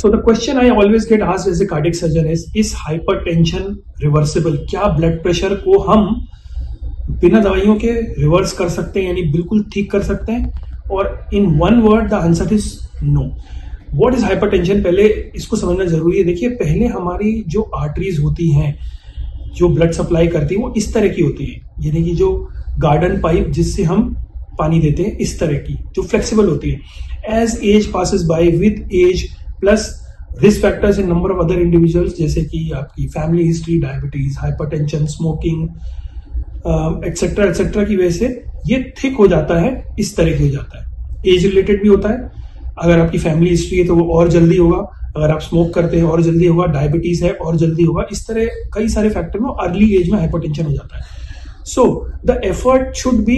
So the question I always get asked as a cardiac surgeon is, is hypertension reversible? क्या blood pressure को हम बिना दवाइयों के रिवर्स कर सकते हैं यानी बिल्कुल ठीक कर सकते हैं? और in one word the answer is no what is hypertension पहले इसको समझना ज़रूरी है। देखिए पहले हमारी जो आर्टरीज होती हैं जो ब्लड सप्लाई करती है वो इस तरह की होती है। यानी कि जो गार्डन पाइप जिससे हम पानी देते हैं इस तरह की जो फ्लेक्सिबल होती है। Age age passes by with age plus risk factors in number of other individuals जैसे कि आपकी family history diabetes hypertension smoking etcetera etcetera की वजह से ये थिक हो जाता है, इस तरह की हो जाता है। एज रिलेटेड भी होता है। अगर आपकी फैमिली हिस्ट्री है तो वो और जल्दी होगा। अगर आप स्मोक करते हैं, और जल्दी होगा। डायबिटीज़ है, और जल्दी होगा। इस तरह कई सारे फैक्टर में अर्ली एज में हाइपरटेंशन हो जाता है। So the effort should be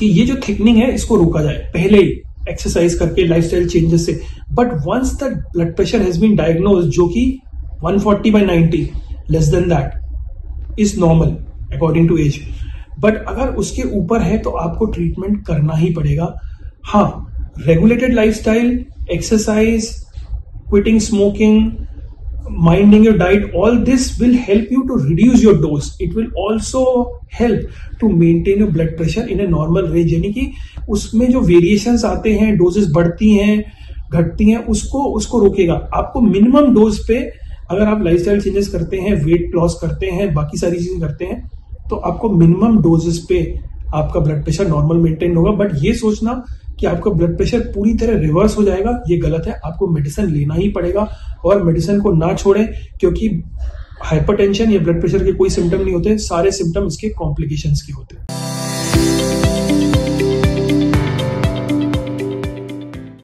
कि ये जो थिकनिंग है, इसको रोका जाए। पहले ही। एक्सरसाइज करके लाइफ स्टाइल चेंजेस से। But once the blood pressure has been diagnose जो कि 140 forty by ninety less than that is normal according to age but अगर उसके ऊपर है तो आपको ट्रीटमेंट करना ही पड़ेगा। हाँ regulated life style exercise quitting smoking minding your diet, all this will help you to reduce your dose. It will also help to maintain your blood pressure in a normal range यानी कि उसमें जो variations आते हैं doses बढ़ती हैं, घटती हैं, उसको उसको रोकेगा। आपको मिनिमम डोज पे अगर आप लाइफस्टाइल चेंजेस करते हैं वेट लॉस करते हैं, बाकी सारी चीज़ें करते हैं तो आपको मिनिमम डोजेस पे आपका ब्लड प्रेशर नॉर्मल मेंटेन होगा। बट ये सोचना कि आपका ब्लड प्रेशर पूरी तरह रिवर्स हो जाएगा, ये गलत है। आपको मेडिसिन लेना ही पड़ेगा और मेडिसिन को ना छोड़ें, क्योंकि हाइपरटेंशन या ब्लड प्रेशर के कोई सिम्टम नहीं होते, सारे सिम्टम इसके कॉम्प्लिकेशंस के होते हैं।